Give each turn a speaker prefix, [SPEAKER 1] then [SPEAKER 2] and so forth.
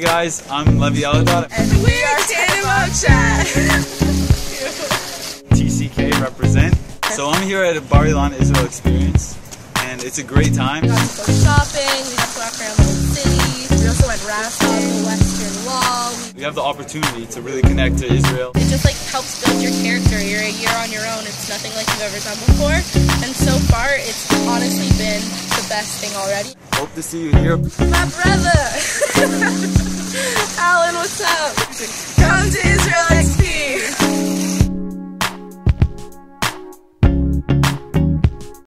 [SPEAKER 1] Hey guys, I'm Levi Elhadad.
[SPEAKER 2] And we are Tannenbaum CHAT.
[SPEAKER 1] TCK represent. So I'm here at a Bar Ilan Israel experience, and it's a great time.
[SPEAKER 2] We got to go shopping, we got to walk around the city. We also went rafting the Western Wall.
[SPEAKER 1] We have the opportunity to really connect to Israel.
[SPEAKER 2] It just like helps build your character. You're a year on your own. It's nothing like you've ever done before. And so far, it's honestly been the best thing already.
[SPEAKER 1] Hope to see you here.
[SPEAKER 2] My brother, Alan,